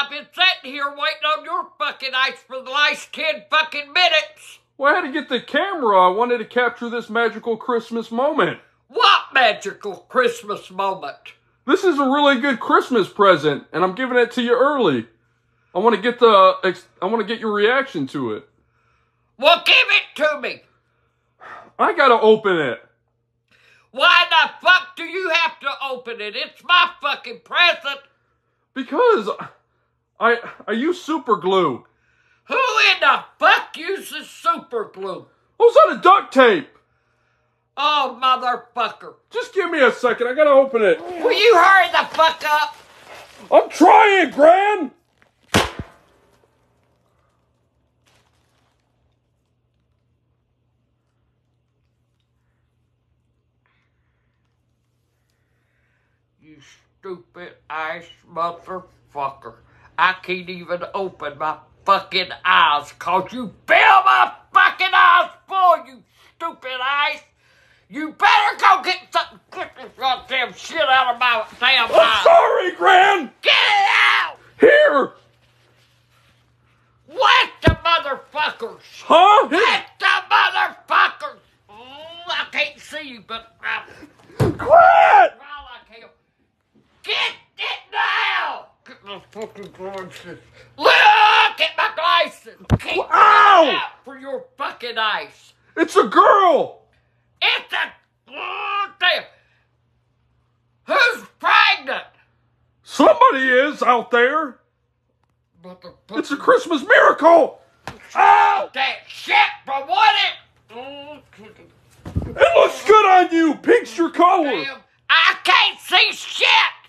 I've been sitting here waiting on your fucking ice for the last ten fucking minutes. Well, I had to get the camera. I wanted to capture this magical Christmas moment. What magical Christmas moment? This is a really good Christmas present, and I'm giving it to you early. I want to get the ex- I want to get your reaction to it. Well, give it to me. I gotta open it. Why the fuck do you have to open it? It's my fucking present. Because I I use super glue. Who in the fuck uses super glue? Oh, Who's that a duct tape? Oh, motherfucker. Just give me a second. I gotta open it. Will you hurry the fuck up? I'm trying, Gran. You stupid ass motherfucker. I can't even open my fucking eyes cause you fill my fucking eyes full, you stupid ass. You better go get this goddamn shit out of my damn I'm eyes. sorry, Gran. Get it out! Here. What the motherfuckers? Huh? What the motherfuckers? Mm, I can't see you, but I, Quit. well, I can. Get it now! Get my fucking glasses. Look at my glasses! Keep Ow! out for your fucking eyes. It's a girl. It's a oh, damn. Who's pregnant? Somebody is out there. It's a Christmas miracle. Ow! that shit from what it. It looks good on you. Pink's your color. Damn, I can't see shit.